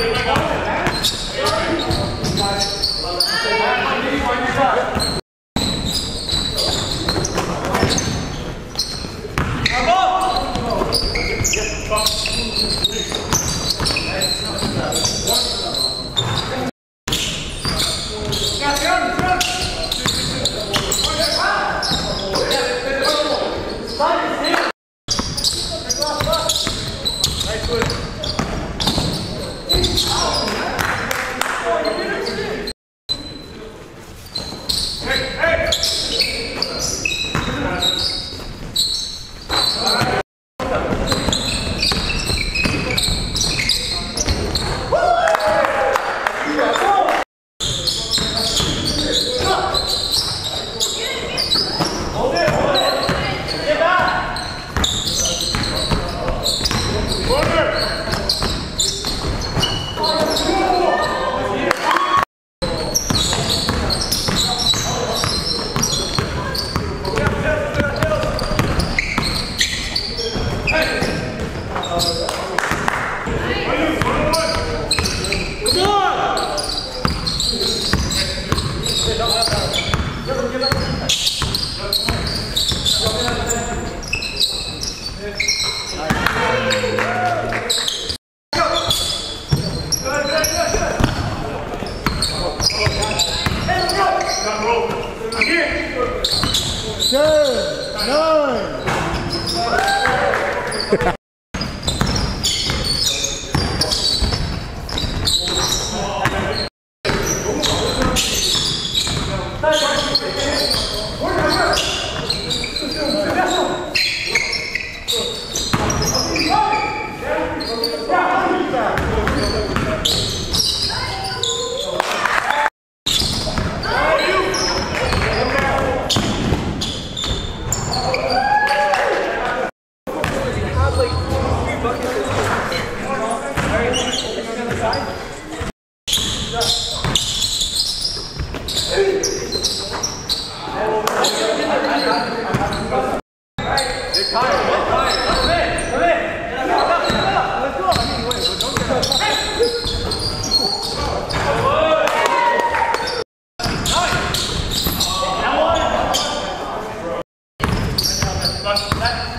Thank you. Gracias. Let's